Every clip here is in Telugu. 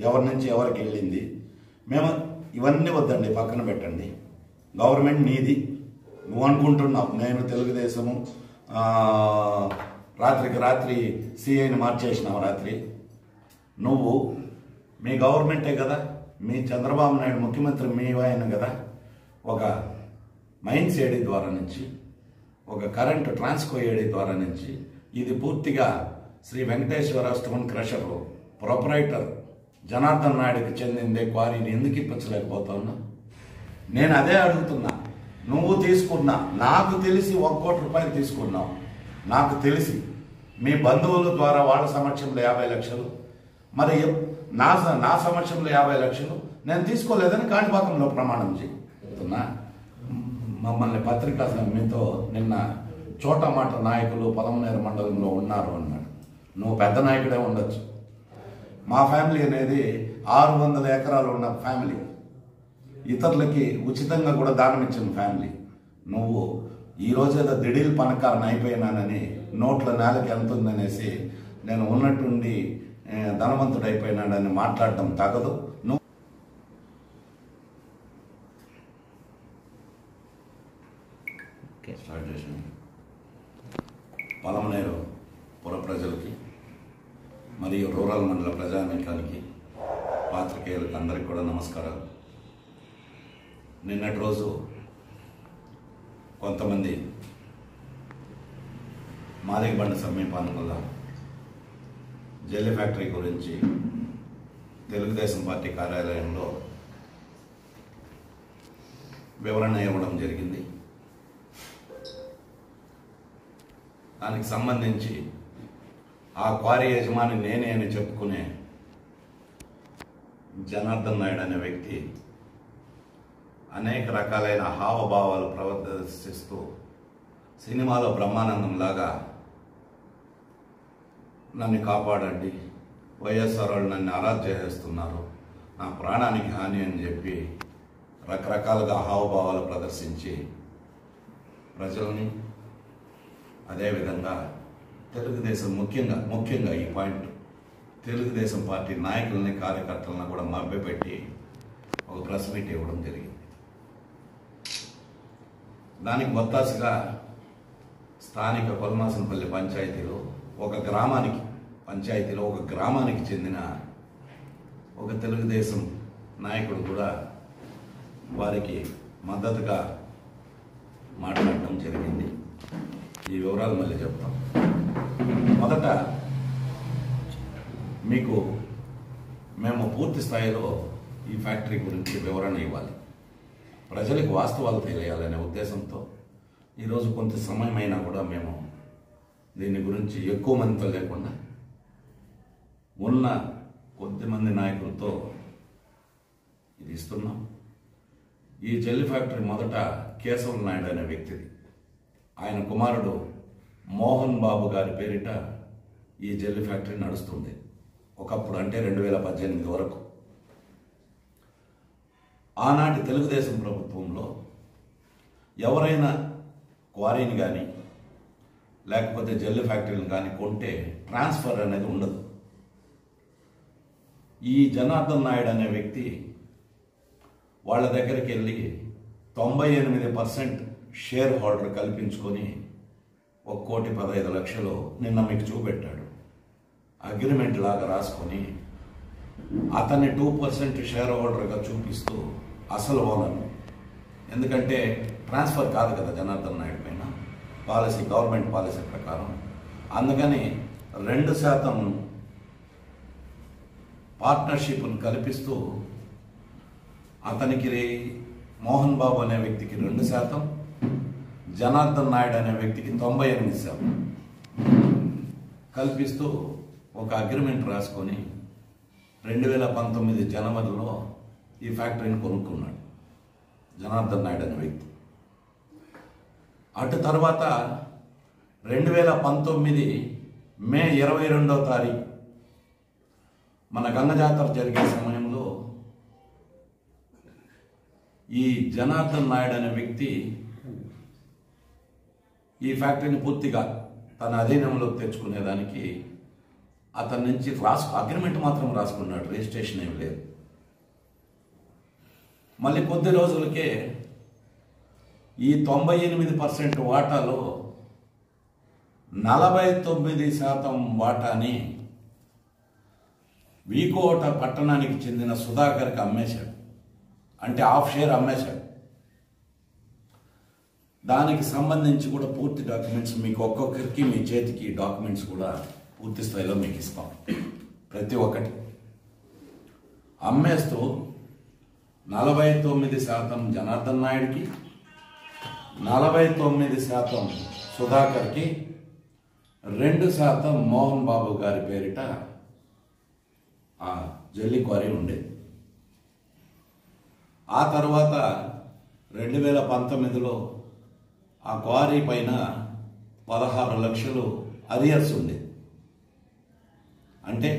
ఎవరి నుంచి ఎవరికి వెళ్ళింది? మేము ఇవన్నీ వద్దండి పక్కన పెట్టండి. గవర్నమెంట్ నీది. నువ్వు అనుకుంటున్నావు నేను తెలుగుదేశము రాత్రికి రాత్రి సిఐని మార్చేసినావు రాత్రి. నువ్వు మీ గవర్నమెంటే కదా? మీ చంద్రబాబు నాయుడు ముఖ్యమంత్రి మీ ఆయన కదా? ఒక మైన్స్ ఏడి ద్వారా నుంచి ఒక కరెంట్ ట్రాన్స్కో ఏడి ద్వారా నుంచి ఇది పూర్తిగా Shri Venkateswara stone crusher proprietor Janardhan నాయుడుకి చెందిందే క్వారీని ఎందుకు ఇప్పించలేకపోతున్నా నేను అదే అడుగుతున్నా. నువ్వు తీసుకున్నా. నాకు తెలిసి ఒక కోటి రూపాయలు తీసుకున్నావు. నాకు తెలిసి మీ బంధువుల ద్వారా వాళ్ళ సమక్షంలో యాభై లక్షలు. మరి నా నా సమక్షంలో యాభై లక్షలు. నేను తీసుకోలేదని కాణిపాకంలో ప్రమాణం చెప్తున్నా మమ్మల్ని పత్రికా మీతో నిన్న చోట మాట నాయకులు పొలంనేరు మండలంలో ఉన్నారు అన్నాడు. నువ్వు పెద్ద నాయకుడే ఉండొచ్చు. మా ఫ్యామిలీ అనేది ఆరు వందల ఎకరాలు ఉన్న ఫ్యామిలీ. ఇతరులకి ఉచితంగా కూడా దానం ఇచ్చిన ఫ్యామిలీ. నువ్వు ఈ ఏదో దిడీల్ పనకారని అయిపోయినానని నోట్ల నేలకి వెళ్తుందనేసి నేను ఉన్నట్టుండి ధనవంతుడు అయిపోయినాడని మాట్లాడటం తగదు నువ్వు ఓకే స్టార్ట్ చేసాను పలమనేరు పుర ప్రజలకి మరియు రూరల్ మండల ప్రజానీకానికి పాత్రికేయులకు అందరికీ కూడా నమస్కారాలు నిన్నటి రోజు కొంతమంది మాదిగబండ సమీపానుల జెల్లీ ఫ్యాక్టరీ గురించి తెలుగుదేశం పార్టీ కార్యాలయంలో వివరణ ఇవ్వడం జరిగింది. దానికి సంబంధించి ఆ క్వారీ యజమాని నేనే అని చెప్పుకునే జనార్దన్ నాయుడు అనే వ్యక్తి అనేక రకాలైన హావభావాలు ప్రదర్శిస్తూ సినిమాలో బ్రహ్మానందం లాగా నన్ను కాపాడండి. వైఎస్ఆర్ వాళ్ళు నన్ను అరాధ్య చేస్తున్నారు. నా ప్రాణానికి హాని అని చెప్పి రకరకాలుగా హావభావాలు ప్రదర్శించి ప్రజల్ని అదేవిధంగా తెలుగుదేశం ముఖ్యంగా ముఖ్యంగా ఈ పాయింట్ తెలుగుదేశం పార్టీ నాయకుల్ని కార్యకర్తలను కూడా మభ్యపెట్టి ఒక ప్రెస్ మీట్ ఇవ్వడం జరిగింది. దానికి మొత్తాసుగా స్థానిక కొలమాసనపల్లి పంచాయతీలో ఒక గ్రామానికి పంచాయతీలో ఒక గ్రామానికి చెందిన ఒక తెలుగుదేశం నాయకుడు కూడా వారికి మద్దతుగా మాట్లాడటం జరిగింది. ఈ వివరాలు మళ్ళీ చెప్తాం. మొదట మీకు మేము పూర్తి స్థాయిలో ఈ ఫ్యాక్టరీ గురించి వివరణ ఇవ్వాలి. ప్రజలకు వాస్తవాలు తెలియాలనే ఉద్దేశంతో ఈరోజు కొంత సమయమైనా కూడా మేము దీని గురించి ఎక్కువ మందితో లేకుండా ఉన్న కొద్దిమంది నాయకులతో ఇది ఇస్తున్నాం. ఈ జెల్లీ ఫ్యాక్టరీ మొదట కేశవ నాయుడు అనే వ్యక్తిది. ఆయన కుమారుడు మోహన్ బాబు గారి పేరిట ఈ జెల్లీ ఫ్యాక్టరీ నడుస్తుంది. ఒకప్పుడు అంటే రెండు వేల పద్దెనిమిది వరకు. ఆనాటి తెలుగుదేశం ప్రభుత్వంలో ఎవరైనా క్వారీని కానీ లేకపోతే జల్లు ఫ్యాక్టరీని కానీ కొంటే ట్రాన్స్ఫర్ అనేది ఉండదు. ఈ జనార్దన్ నాయుడు అనే వ్యక్తి వాళ్ళ దగ్గరికి వెళ్ళి తొంభై ఎనిమిది పర్సెంట్ షేర్ హోల్డర్ కల్పించుకొని ఒక కోటి పదహైదు లక్షలు నిన్న మీకు చూపెట్టాడు. అగ్రిమెంట్ లాగా రాసుకొని అతన్ని టూ పర్సెంట్ షేర్ హోల్డర్గా చూపిస్తూ అసలు ఓనర్ని ఎందుకంటే ట్రాన్స్ఫర్ కాదు కదా జనార్దన్ నాయుడు పైన పాలసీ గవర్నమెంట్ పాలసీ ప్రకారం. అందుకని రెండు శాతం పార్ట్నర్షిప్ను కల్పిస్తూ అతనికి మోహన్ బాబు అనే వ్యక్తికి రెండు శాతం జనార్దన్ నాయుడు అనే వ్యక్తికి తొంభై ఎనిమిది శాతం. కల్పిస్తూ ఒక అగ్రిమెంట్ రాసుకొని రెండు వేల పంతొమ్మిది జనవరిలో ఈ ఫ్యాక్టరీని కొనుక్కున్నాడు. జనార్దన్ నాయుడు అనే వ్యక్తి. అటు తర్వాత రెండు వేల పంతొమ్మిది మే ఇరవై రెండో తారీఖు మన గంగ జాతర జరిగే సమయంలో ఈ జనార్దన్ నాయుడు అనే వ్యక్తి ఈ ఫ్యాక్టరీని పూర్తిగా తన అధీనంలోకి తెచ్చుకునేదానికి అతని నుంచి రాసు అగ్రిమెంట్ మాత్రం రాసుకున్నాడు. రిజిస్ట్రేషన్ ఏం లేదు. మళ్ళీ కొద్ది రోజులకే ఈ తొంభై ఎనిమిది పర్సెంట్ వాటాలో నలభై తొమ్మిది శాతం వాటాని వీకోట పట్టణానికి చెందిన సుధాకర్కి అమ్మేశాడు. అంటే హాఫ్ షేర్ అమ్మేశాడు. దానికి సంబంధించి కూడా పూర్తి డాక్యుమెంట్స్ మీకు ఒక్కొక్కరికి మీ చేతికి డాక్యుమెంట్స్ కూడా పూర్తి స్థాయిలో మీకు ఇస్తాం. ప్రతి ఒక్కటి. అమ్మేస్తూ నలభై తొమ్మిది శాతం జనార్దన్ నాయుడికి నలభై తొమ్మిది శాతం సుధాకర్కి రెండు శాతం మోహన్ బాబు గారి పేరిట ఆ జల్లి క్వారీ ఉండేది. ఆ తర్వాత రెండు వేల పంతొమ్మిదిలో ఆ క్వారీ పైన పదహారు లక్షలు అరియర్స్ ఉండేది. అంటే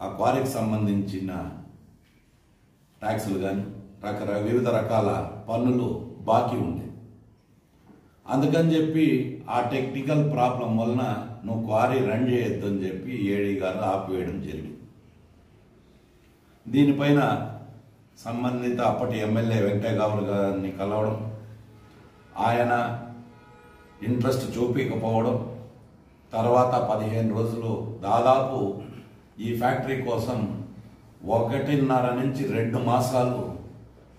ఆ క్వారీకి సంబంధించిన ట్యాక్సులు కానీ రకరకాల వివిధ రకాల పన్నులు బాకీ ఉంది అందుకని చెప్పి ఆ టెక్నికల్ ప్రాబ్లం వలన నువ్వు క్వారీ రన్ చేయొద్దు అని చెప్పి ఏడీ గారు ఆపివేయడం జరిగింది. దీనిపైన సంబంధిత అప్పటి ఎమ్మెల్యే వెంకటగావులు గారిని కలవడం ఆయన ఇంట్రెస్ట్ చూపించకపోవడం తర్వాత పదిహేను రోజులు దాదాపు ఈ ఫ్యాక్టరీ కోసం ఒకటిన్నర నుంచి రెండు మాసాలు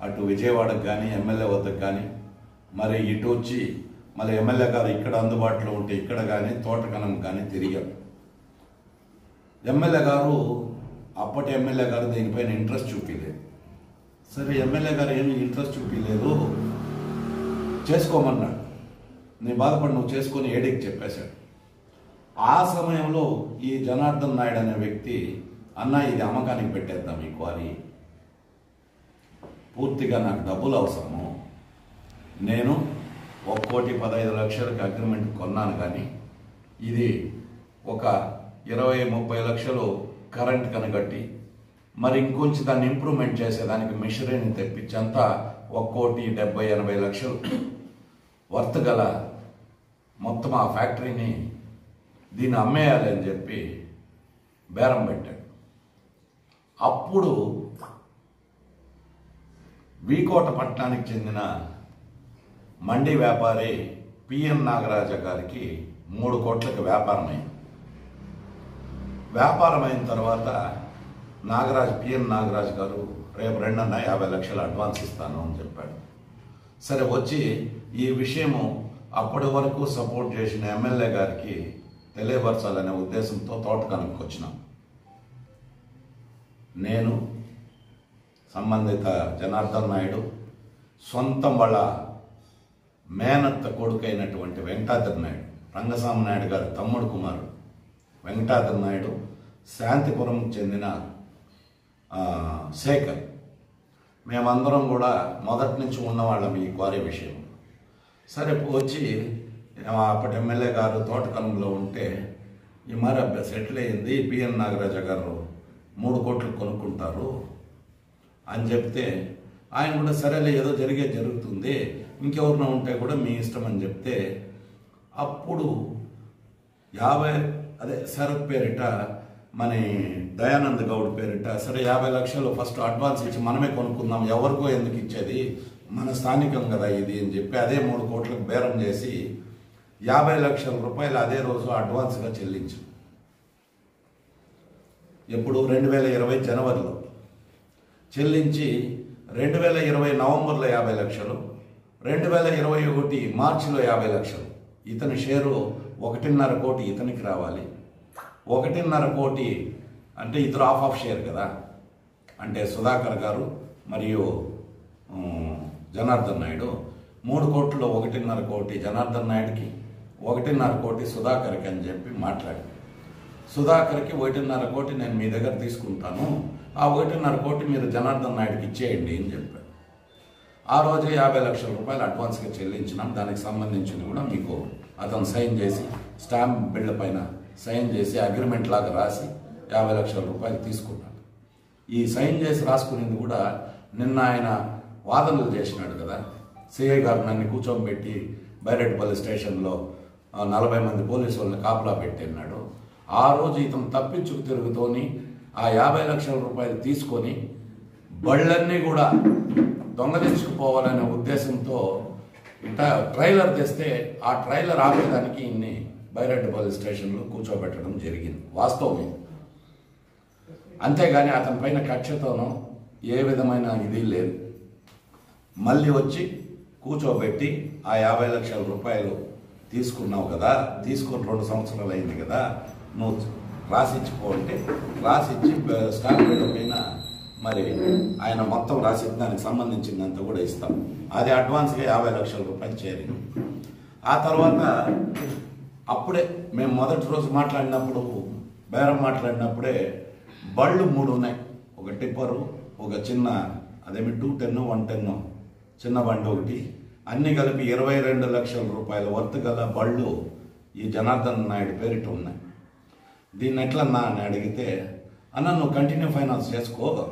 అటు విజయవాడకు కానీ ఎమ్మెల్యే వద్దకు కానీ మరి ఇటు వచ్చి మళ్ళీ ఎమ్మెల్యే గారు ఇక్కడ అందుబాటులో ఉంటే ఇక్కడ కానీ తోటకనం కానీ తిరిగాం. ఎమ్మెల్యే గారు అప్పటి ఎమ్మెల్యే గారు దీనిపైన ఇంట్రెస్ట్ చూపించలేదు సరే ఎమ్మెల్యే గారు ఏమి ఇంట్రెస్ట్ చూపించలేదు చేసుకోమన్నాడు. నేను బాధపడి నువ్వు చేసుకొని ఏడికి చెప్పేశాడు. ఆ సమయంలో ఈ జనార్దన్ నాయుడు అనే వ్యక్తి అన్న ఇది అమ్మకానికి పెట్టేద్దాం ఈ క్వారీ పూర్తిగా నాకు డబ్బులు అవసరము. నేను ఒక కోటి పదహైదు లక్షలకు అగ్రిమెంట్ కొన్నాను కానీ ఇది ఒక ఇరవై ముప్పై లక్షలు కరెంట్ కనగట్టి మరి ఇంకొంచెం దాన్ని ఇంప్రూవ్మెంట్ చేసేదానికి మిషనరీని తెప్పించంతా ఒక కోటి డెబ్బై ఎనభై లక్షలు వర్త్ గల మొత్తం ఆ ఫ్యాక్టరీని దీన్ని అమ్మేయాలి అని చెప్పి బేరం పెట్టాడు అప్పుడు వీకోట పట్టణానికి చెందిన మండి వ్యాపారి పిఎన్ నాగరాజ గారికి మూడు కోట్లకు వ్యాపారమైంది. వ్యాపారం అయిన తర్వాత నాగరాజ్ పిఎన్ నాగరాజ్ గారు రేపు రెండున్న యాభై లక్షలు అడ్వాన్స్ ఇస్తాను అని చెప్పాడు. సరే వచ్చి ఈ విషయము అప్పటి వరకు సపోర్ట్ చేసిన ఎమ్మెల్యే గారికి తెలియపరచాలనే ఉద్దేశంతో తోట కనుక్కొచ్చినాం నేను సంబంధిత జనార్దన్ నాయుడు సొంతం వాళ్ళ మేనత్త కొడుకైనటువంటి వెంకటాద్రి నాయుడు రంగస్వామి నాయుడు గారు తమ్ముడు కుమారు వెంకటాద్రి నాయుడు శాంతిపురం చెందిన శేఖర్. మేమందరం కూడా మొదటి నుంచి ఉన్నవాళ్ళం ఈ క్వారీ విషయం సరే వచ్చి అప్పటి ఎమ్మెల్యే గారు తోటకలంలో ఉంటే ఈ మరి సెటిల్ అయింది పిఎన్ నాగరాజ గారు. మూడు కోట్లు కొనుక్కుంటారు అని చెప్తే ఆయన కూడా సరేలే ఏదో జరిగే జరుగుతుంది ఇంకెవరినో ఉంటే కూడా మీ ఇష్టం అని చెప్తే అప్పుడు యాభై అదే శరత్ పేరిట మన దయానంద్ గౌడ్ పేరిట సరే యాభై లక్షలు ఫస్ట్ అడ్వాన్స్ ఇచ్చి మనమే కొనుక్కుందాం ఎవరికో ఎందుకు ఇచ్చేది? మన స్థానికం కదా ఇది అని చెప్పి అదే మూడు కోట్లకు బేరం చేసి యాభై లక్షల రూపాయలు అదే రోజు అడ్వాన్స్గా చెల్లించు ఎప్పుడు? రెండు వేల ఇరవై జనవరిలో. చెల్లించి రెండు వేల ఇరవై నవంబర్లో యాభై లక్షలు రెండు వేల ఇరవై ఒకటి మార్చిలో యాభై లక్షలు. ఇతని షేరు ఒకటిన్నర కోటి ఇతనికి రావాలి. ఒకటిన్నర కోటి అంటే ఇతరు ఆఫ్ ఆఫ్ షేర్ కదా. అంటే సుధాకర్ గారు మరియు జనార్దన్ నాయుడు. మూడు కోట్లు ఒకటిన్నర కోటి జనార్దన్ నాయుడుకి ఒకటిన్నర కోటి సుధాకర్కి అని చెప్పి మాట్లాడారు. సుధాకర్కి ఒకటిన్నర కోటి నేను మీ దగ్గర తీసుకుంటాను. ఆ ఒకటిన్నర కోటి మీరు జనార్దన్ నాయుడుకి ఇచ్చేయండి అని చెప్పాడు. ఆ రోజే యాభై లక్షల రూపాయలు అడ్వాన్స్గా చెల్లించినాం. దానికి సంబంధించింది కూడా మీకు అతను సైన్ చేసి స్టాంప్ బిళ్ళ పైన సైన్ చేసి అగ్రిమెంట్ లాగా రాసి యాభై లక్షల రూపాయలు తీసుకున్నాడు. ఈ సైన్ చేసి రాసుకునేది కూడా నిన్న ఆయన వాదనలు చేసినాడు కదా. సిఐ గారు నన్ను కూర్చోబెట్టి బైరెడ్పల్లి స్టేషన్లో నలభై మంది పోలీసు వాళ్ళని కాపలా పెట్టినాడు ఆ రోజు ఇతను తప్పించుకు తిరుగుతోని ఆ యాభై లక్షల రూపాయలు తీసుకొని బళ్ళన్నీ కూడా దొంగలించుకుపోవాలనే ఉద్దేశంతో ఇంత ట్రైలర్ తెస్తే ఆ ట్రైలర్ ఆపేదానికి ఇన్ని బైరెడ్డిపల్లి స్టేషన్లో కూర్చోబెట్టడం జరిగింది వాస్తవం ఇది అంతేగాని అతని పైన కక్షతోనో ఏ విధమైన ఇది లేదు. మళ్ళీ వచ్చి కూర్చోబెట్టి ఆ యాభై లక్షల రూపాయలు తీసుకున్నావు కదా తీసుకుని రెండు సంవత్సరాలు అయింది కదా నువ్వు రాసిచ్చిపో అంటే రాసిచ్చి స్టాంప్ పైన మరి ఆయన మొత్తం రాసి దానికి సంబంధించిందంతా కూడా ఇస్తాం. అది అడ్వాన్స్గా యాభై లక్షల రూపాయలు చేరింది ఆ తర్వాత అప్పుడే మేము మొదటి రోజు మాట్లాడినప్పుడు బేరం మాట్లాడినప్పుడే బళ్ళు మూడు ఉన్నాయి. ఒక టిప్పరు ఒక చిన్న అదేమి టూ టెన్ వన్ టెన్ చిన్న బండి ఒకటి. అన్ని కలిపి ఇరవై రెండు లక్షల రూపాయల వర్త్ గల బళ్ళు ఈ జనార్దన్ నాయుడు పేరిట ఉన్నాయి. దీన్ని ఎట్లన్నా అని అడిగితే అన్న నువ్వు కంటిన్యూ ఫైనాన్స్ చేసుకో.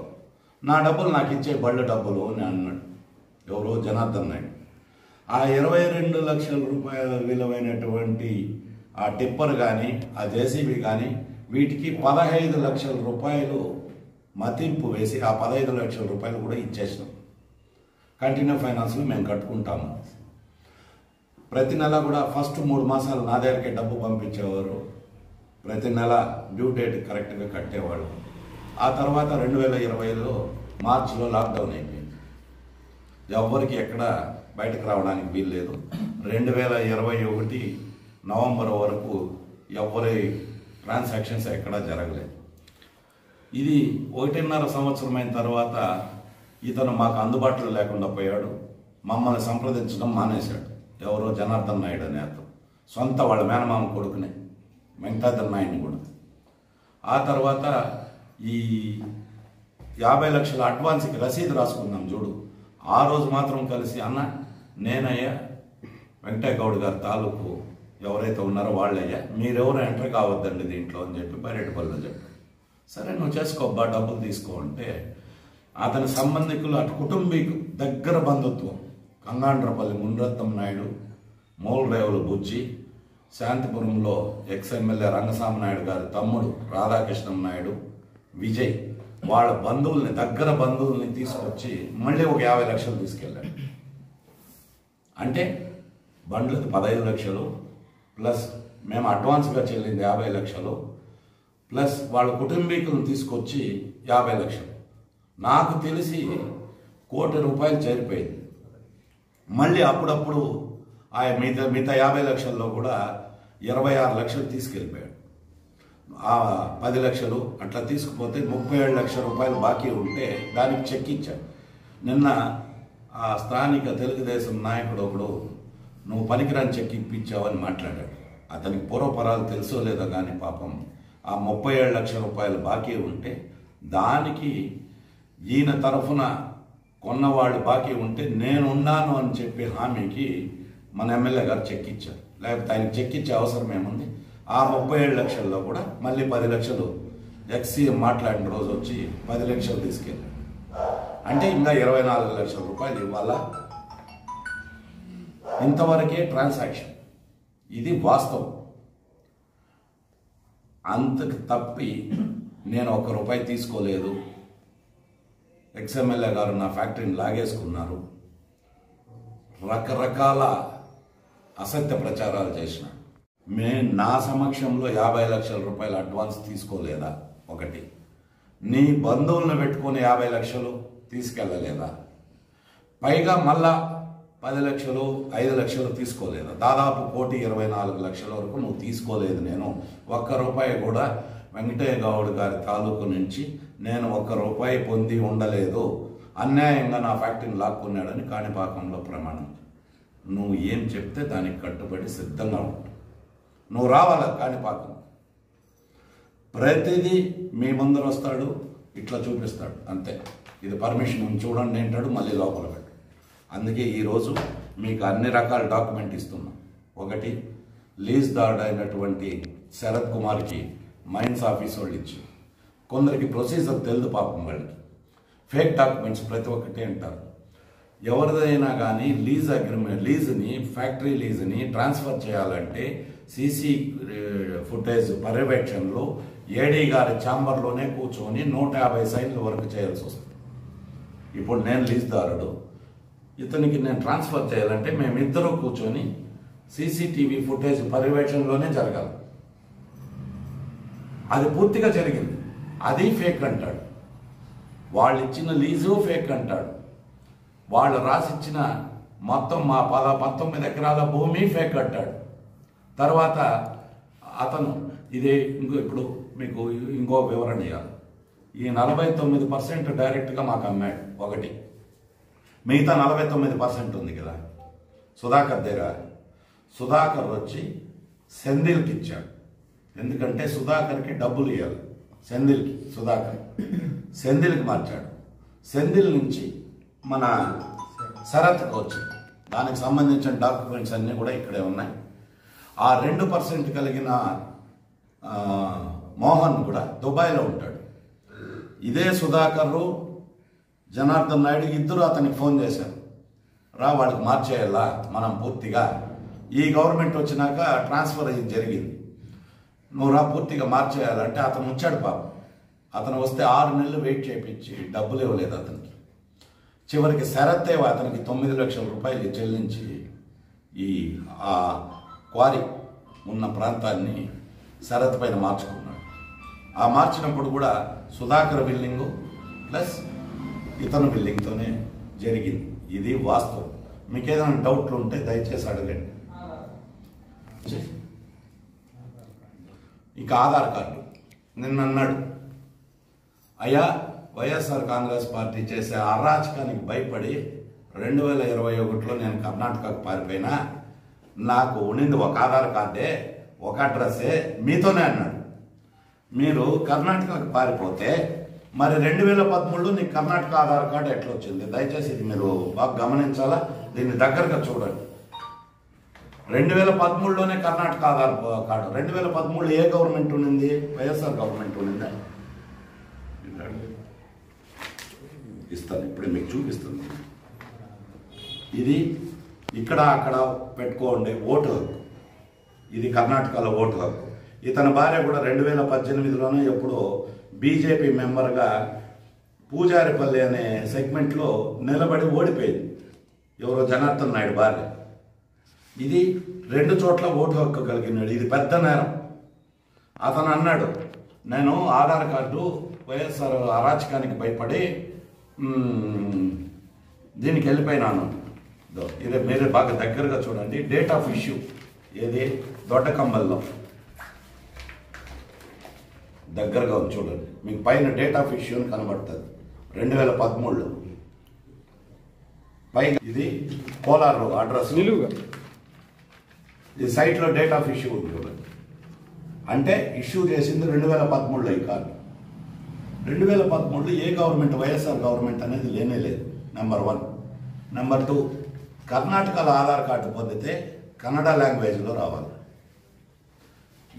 నా డబ్బులు నాకు ఇచ్చే బళ్ళు డబ్బులు అని అన్నాడు. ఎవరో జనార్దన్ నాయుడు. ఆ ఇరవై రెండు లక్షల రూపాయల విలువైనటువంటి ఆ టిప్పర్ కానీ ఆ జేసీబీ కానీ వీటికి పదహైదు లక్షల రూపాయలు మతింపు వేసి ఆ పదహైదు లక్షల రూపాయలు కూడా ఇచ్చేసినాం. కంటిన్యూ ఫైనాన్స్లో మేము కట్టుకుంటాము. ప్రతి నెల కూడా ఫస్ట్ మూడు మాసాలు నా దగ్గరికి డబ్బు పంపించేవారు. ప్రతి నెల డ్యూ డేట్ కరెక్ట్గా కట్టేవాడు ఆ తర్వాత రెండు వేల ఇరవైలో మార్చిలో లాక్డౌన్ అయిపోయింది. ఎవరికి ఎక్కడ బయటకు రావడానికి వీల్లేదు. రెండు వేల ఇరవై ఒకటి నవంబర్ వరకు ఎవరి ట్రాన్సాక్షన్స్ ఎక్కడా జరగలేదు. ఇది ఒకటిన్నర సంవత్సరం అయిన తర్వాత ఇతను మాకు అందుబాటులో లేకుండా పోయాడు. మమ్మల్ని సంప్రదించడం మానేశాడు. ఎవరో జనార్దన్ నాయుడు అనే అతను. సొంత వాళ్ళ మేనమామ కొడుకునే. వెంకటాద్రి నాయుడిని కూడా. ఆ తర్వాత ఈ యాభై లక్షల అడ్వాన్స్కి రసీదు రాసుకున్నాం చూడు. ఆ రోజు మాత్రం కలిసి అన్న నేనయ్యా వెంకటయ్య గౌడ్ గారి తాలూకు ఎవరైతే ఉన్నారో వాళ్ళయ్యా మీరెవరు ఎంటర్ కావద్దండి దీంట్లో అని చెప్పి బయటపల్లిలో చెప్పాడు సరే నువ్వు చేసుకోబ్బా డబ్బులు తీసుకో అంటే అతని సంబంధికులు అటు కుటుంబీకు దగ్గర బంధుత్వం కంగాండ్రపల్లి మున్రత్నం నాయుడు మూలరేవులు బుజ్జి శాంతిపురంలో ఎక్స్ఎమ్మెల్యే రంగస్వామి నాయుడు గారి తమ్ముడు రాధాకృష్ణం నాయుడు విజయ్ వాళ్ళ బంధువుల్ని దగ్గర బంధువుల్ని తీసుకొచ్చి మళ్ళీ ఒక యాభై లక్షలు తీసుకెళ్ళాడు. అంటే బండ్లకు పదహైదు లక్షలు ప్లస్ మేము అడ్వాన్స్గా చెల్లింది యాభై లక్షలు ప్లస్ వాళ్ళ కుటుంబీకులను తీసుకొచ్చి యాభై లక్షలు. నాకు తెలిసి కోటి రూపాయలు చేరిపోయింది. మళ్ళీ అప్పుడప్పుడు ఆ మిగతా మిగతా యాభై లక్షల్లో కూడా ఇరవై ఆరు లక్షలు తీసుకెళ్ళిపోయాడు. ఆ పది లక్షలు అట్లా తీసుకుపోతే ముప్పై ఏడు లక్షల రూపాయలు బాకీ ఉంటే దానికి చెక్ ఇచ్చాడు. నిన్న ఆ స్థానిక తెలుగుదేశం నాయకుడు ఒకడు నువ్వు పనికిరాని చెక్ ఇప్పించావని మాట్లాడాడు. అతనికి పూర్వపరాలు తెలుసో లేదో కానీ పాపం ఆ ముప్పై ఏడు లక్షల రూపాయలు బాకీ ఉంటే దానికి ఈయన తరఫున కొన్నవాడు బాకీ ఉంటే నేనున్నాను అని చెప్పి హామీకి మన ఎమ్మెల్యే గారు చెక్ ఇచ్చారు. లేకపోతే ఆయనకి చెక్ ఇచ్చే అవసరం ఏముంది? ఆ ముప్పై ఏడు లక్షల్లో కూడా మళ్ళీ పది లక్షలు ఎక్సీఎం మాట్లాడిన రోజు వచ్చి పది లక్షలు తీసుకెళ్ళాడు. అంటే ఇంకా ఇరవై నాలుగు లక్షల రూపాయలు ఇవ్వాలా? ఇంతవరకే ట్రాన్సాక్షన్. ఇది వాస్తవం. అంతకు తప్పి నేను ఒక్క రూపాయి తీసుకోలేదు. ఎక్స్ఎమ్ఎల్ఏ గారు నా ఫ్యాక్టరీని లాగేసుకున్నారు. రకరకాల అసత్య ప్రచారాలు చేసిన. మే నా సమక్షంలో యాభై లక్షల రూపాయల అడ్వాన్స్ తీసుకోలేదా? ఒకటి. నీ బంధువులను పెట్టుకొని యాభై లక్షలు తీసుకెళ్ళలేదా పైగా మళ్ళా పది లక్షలు ఐదు లక్షలు తీసుకోలేదు? దాదాపు కోటి ఇరవై నాలుగు లక్షల వరకు నువ్వు తీసుకోలేదు నేను. ఒక్క రూపాయి కూడా వెంకటయ్య గౌడ్ గారి తాలూకు నుంచి నేను ఒక్క రూపాయి పొంది ఉండలేదు. అన్యాయంగా నా ఫ్యాక్టరీని లాక్కున్నాడని కాణిపాకంలో ప్రమాణం. నువ్వు ఏం చెప్తే దానికి కట్టుబడి సిద్ధంగా ఉంటావు నువ్వు రావాలా? కానీ పాపం ప్రతిదీ మీ ముందర వస్తాడు ఇట్లా చూపిస్తాడు అంతే. ఇది పర్మిషన్ ఉంది చూడండి అంటాడు మళ్ళీ లోపల పెట్టు. అందుకే ఈరోజు మీకు అన్ని రకాల డాక్యుమెంట్ ఇస్తున్నాం. ఒకటి లీజ్ దాడ్ అయినటువంటి శరత్ కుమార్కి మైన్స్ ఆఫీస్ వాళ్ళు ఇచ్చి కొందరికి ప్రొసీజర్ తెలియదు పాపం వాళ్ళకి. ఫేక్ డాక్యుమెంట్స్ ప్రతి ఒక్కటి అంటారు. ఎవరిదైనా కానీ లీజ్ అగ్రిమెంట్ లీజ్ని ఫ్యాక్టరీ లీజ్ని ట్రాన్స్ఫర్ చేయాలంటే సీసీ ఫుటేజ్ పర్యవేక్షణలో ఏడీ గారి ఛాంబర్లోనే కూర్చొని నూట యాభై సైన్ల వరకు చేయాల్సి వస్తుంది. ఇప్పుడు నేను లీజుదారుడు. ఇతనికి నేను ట్రాన్స్ఫర్ చేయాలంటే మేమిద్దరూ కూర్చొని సీసీటీవీ ఫుటేజ్ పర్యవేక్షణలోనే జరగాలి. అది పూర్తిగా జరిగింది. అది ఫేక్ అంటాడు. వాళ్ళు ఇచ్చిన లీజు ఫేక్ అంటాడు. వాళ్ళు రాసిచ్చిన మొత్తం మా పద పంతొమ్మిది ఎకరాల భూమి ఫేక్ కట్టాడు. తర్వాత అతను ఇదే ఇంకో ఇప్పుడు మీకు ఇంకో వివరణ ఇవ్వాలి ఈ నలభై తొమ్మిది పర్సెంట్ డైరెక్ట్గా మాకు అమ్మాడు ఒకటి. మిగతా నలభై తొమ్మిది పర్సెంట్ ఉంది కదా. సుధాకర్ దగ్గర. సుధాకర్ వచ్చి సెందిల్కి ఇచ్చాడు. ఎందుకంటే సుధాకర్కి డబ్బులు ఇవ్వాలి సెందిల్కి సుధాకర్. సెందిల్కి మార్చాడు. సెందిల్ నుంచి మన శరత్ కోచ్. దానికి సంబంధించిన డాక్యుమెంట్స్ అన్నీ కూడా ఇక్కడే ఉన్నాయి. ఆ రెండు పర్సెంట్ కలిగిన మోహన్ కూడా దుబాయ్లో ఉంటాడు. ఇదే సుధాకర్ జనార్దన్ నాయుడు ఇద్దరు అతనికి ఫోన్ చేశారు. రా వాళ్ళకి మార్చేయాలా? మనం పూర్తిగా. ఈ గవర్నమెంట్ వచ్చినాక ట్రాన్స్ఫర్ అయ్యి జరిగింది. నువ్వు రా పూర్తిగా మార్చేయాలంటే అతను వచ్చాడు పాప. అతను వస్తే ఆరు నెలలు వెయిట్ చేయించి డబ్బులు ఇవ్వలేదు అతనికి. చివరికి శరత్తే అతనికి తొమ్మిది లక్షల రూపాయలు చెల్లించి ఈ ఆ క్వారీ ఉన్న ప్రాంతాన్ని శరత్ పైన మార్చుకున్నాడు. ఆ మార్చినప్పుడు కూడా సుధాకర్ బిల్డింగు ప్లస్ ఇతను బిల్డింగ్తోనే జరిగింది. ఇది వాస్తవం. మీకు ఏదైనా డౌట్లు ఉంటే దయచేసి అడగండి. ఇక ఆధార్ కార్డు. నిన్న అన్నాడు అయ్యా వైఎస్ఆర్ కాంగ్రెస్ పార్టీ చేసే అరాచకానికి భయపడి రెండు వేల ఇరవై ఒకటిలో నేను కర్ణాటకకు పారిపోయినా నాకు ఉండింది ఒక ఆధార్ కార్డే ఒక అడ్రస్సే మీతోనే అన్నాడు. మీరు కర్ణాటకకు పారిపోతే మరి రెండు వేల పదమూడులో నీకు కర్ణాటక ఆధార్ కార్డు ఎట్లా వచ్చింది దయచేసి ఇది మీరు బాగా గమనించాలా? దీన్ని దగ్గరగా చూడండి. రెండు వేల పదమూడులోనే కర్ణాటక ఆధార్ కార్డు రెండు వేల పదమూడులో ఏ గవర్నమెంట్ ఉండింది వైఎస్ఆర్ గవర్నమెంట్ ఉండిందా ఇస్తాను. ఇప్పుడు మీకు చూపిస్తుంది ఇది ఇక్కడ అక్కడ పెట్టుకోండి ఓటు హక్కు. ఇది కర్ణాటకలో ఓటు హక్కు. ఇతని భార్య కూడా రెండు వేల పద్దెనిమిదిలోనే ఎప్పుడో బీజేపీ మెంబర్గా పూజారిపల్లి అనే సెగ్మెంట్లో నిలబడి ఓడిపోయింది. ఎవరో జనార్దన్ నాయుడు భార్య. ఇది రెండు చోట్ల ఓటు హక్కు కలిగినాడు. ఇది పెద్ద నేరం. అతను అన్నాడు నేను ఆధార్ కార్డు వైఎస్ఆర్ అరాచకానికి భయపడి దీనికి వెళ్ళిపోయినాను. ఇదో, ఇది మీరే బాగా దగ్గరగా చూడండి. డేట్ ఆఫ్ ఇష్యూ ఏది? దొడ్డ కంబల్లో దగ్గరగా ఉంది చూడండి. మీకు పైన డేట్ ఆఫ్ ఇష్యూ అని కనబడుతుంది. రెండు వేల పదమూడులో. పైన ఇది కోలార్ అడ్రస్. నిలువుగా. ఈ సైట్లో డేట్ ఆఫ్ ఇష్యూ ఉంది చూడండి. అంటే ఇష్యూ చేసింది రెండు వేల పదమూడులో ఈ కార్డు రెండు వేల పదమూడులో ఏ గవర్నమెంట్ వైఎస్ఆర్ గవర్నమెంట్ అనేది లేనే లేదు నెంబర్ వన్ నెంబర్ టూ కర్ణాటకలో ఆధార్ కార్డు పొందితే కన్నడ లాంగ్వేజ్లో రావాలి.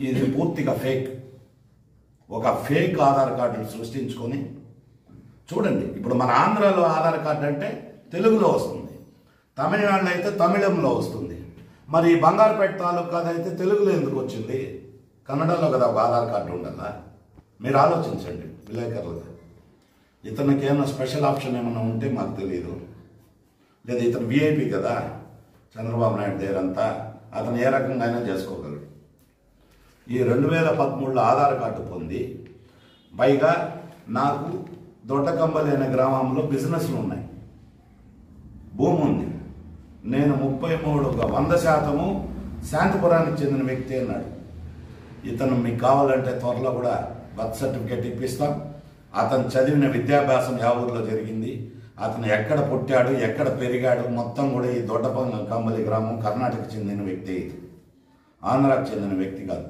ఇది పూర్తిగా ఫేక్ ఒక ఫేక్ ఆధార్ కార్డును సృష్టించుకొని చూడండి ఇప్పుడు మన ఆంధ్రాలో ఆధార్ కార్డు అంటే తెలుగులో వస్తుంది తమిళనాడులో అయితే తమిళంలో వస్తుంది. మరి ఈ బంగారుపేట తాలూకాదైతే తెలుగులో ఎందుకు వచ్చింది? కన్నడలో కదా ఒక ఆధార్ కార్డు ఉండాలా? మీరు ఆలోచించండి విలేకరులుగా ఇతనికి ఏమైనా స్పెషల్ ఆప్షన్ ఏమైనా ఉంటే మాకు తెలియదు లేదా ఇతను విఐపి కదా చంద్రబాబు నాయుడు దగ్గర అంతా అతను ఏ రకంగా అయినా చేసుకోగలడు. ఈ రెండు వేల పదమూడులో ఆధార్ కార్డు పొంది పైగా నాకు దొడ్డకంబలి అనే గ్రామంలో బిజినెస్లు ఉన్నాయి. భూమి ఉంది. నేను ముప్పై మూడు వంద శాతము శాంతిపురానికి చెందిన వ్యక్తి అన్నాడు. ఇతను మీకు కావాలంటే త్వరలో కూడా బర్త్ సర్టిఫికేట్ ఇప్పిస్తాం. అతను చదివిన విద్యాభ్యాసం యా ఊర్లో జరిగింది. అతను ఎక్కడ పుట్టాడు ఎక్కడ పెరిగాడు మొత్తం కూడా ఈ దొడ్డపంగ కంబలి గ్రామం కర్ణాటక చెందిన వ్యక్తి. ఇది ఆంధ్రాకు చెందిన వ్యక్తి కాదు.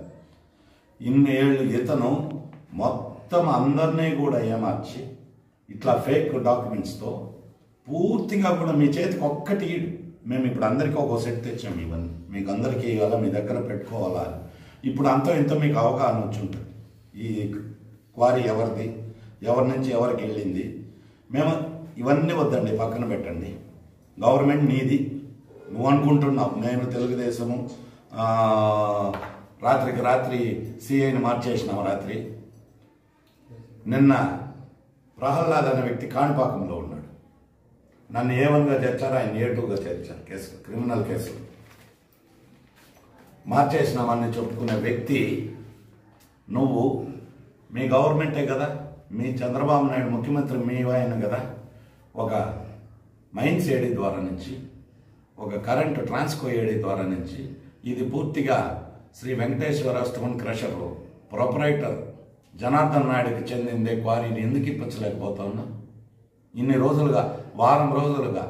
ఇన్ని ఏళ్ళు ఇతను మొత్తం అందరినీ కూడా ఏమార్చి ఇట్లా ఫేక్ డాక్యుమెంట్స్తో పూర్తిగా కూడా మీ చేతికి ఒక్కటి మేము ఇప్పుడు అందరికీ ఒక సెట్ తెచ్చాము ఇవన్నీ. మీకు అందరికీ ఇవ్వాలా మీ దగ్గర పెట్టుకోవాలా అని. ఇప్పుడు అంత ఇంత మీకు అవగాహన వచ్చి ఉంటుంది. ఈ క్వారీ ఎవరిది? ఎవరి నుంచి ఎవరికి వెళ్ళింది? మేము ఇవన్నీ వద్దండి పక్కన పెట్టండి. గవర్నమెంట్ నీది. నువ్వు అనుకుంటున్నావు నేను తెలుగుదేశము రాత్రికి రాత్రి సిఐని మార్చేసినాం రాత్రి. నిన్న ప్రహ్లాద్ అనే వ్యక్తి కాణిపాకంలో ఉన్నాడు. నన్ను ఏ ఏవన్గా చేర్చారు ఆయన ఏ టూగా చేర్చారు కేసు క్రిమినల్ కేసులు. మార్చేసినామని చెప్పుకునే వ్యక్తి నువ్వు మీ గవర్నమెంటే కదా? మీ చంద్రబాబు నాయుడు ముఖ్యమంత్రి మీ ఆయన కదా? ఒక మైన్స్ ఏడీ ద్వారా నుంచి ఒక కరెంటు ట్రాన్స్కో ఏడీ ద్వారా నుంచి ఇది పూర్తిగా Shri Venkateswara stone crusher proprietor Janardhan నాయుడుకి చెందిందే క్వారీని ఎందుకు ఇప్పించలేకపోతా ఉన్నా ఇన్ని రోజులుగా వారం రోజులుగా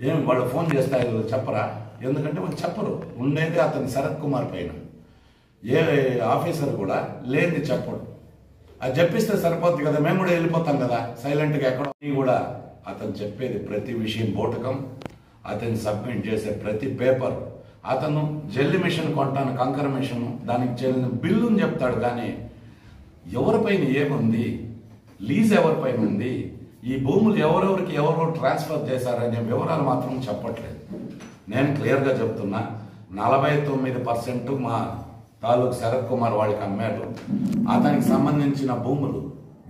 ఏం వాళ్ళు ఫోన్ చేస్తే చెప్పరా? ఎందుకంటే వాళ్ళు చెప్పరు. ఉండేది అతని శరత్ కుమార్ పైన. ఏ ఆఫీసర్ కూడా లేని చెప్పడు. అది చెప్పిస్తే సరిపోద్ది కదా మేము కూడా వెళ్ళిపోతాం కదా సైలెంట్గా ఎక్కడో. కూడా అతను చెప్పేది ప్రతి విషయం బోటకం అతను సబ్మిట్ చేసే ప్రతి పేపర్ అతను జల్లి మిషన్ కొంటాను కంకర మిషన్ దానికి చెల్లిన బిల్లుని చెప్తాడు కానీ ఎవరిపైన ఏముంది? లీజ్ ఎవరిపైన ఉంది? ఈ భూములు ఎవరెవరికి ఎవరెవరు ట్రాన్స్ఫర్ చేశారనే వివరాలు మాత్రం చెప్పట్లేదు. నేను క్లియర్గా చెప్తున్నా నలభై తొమ్మిది పర్సెంట్ మా తాలూకు శరత్ కుమార్ వాళ్ళకి అమ్మాడు. అతనికి సంబంధించిన భూములు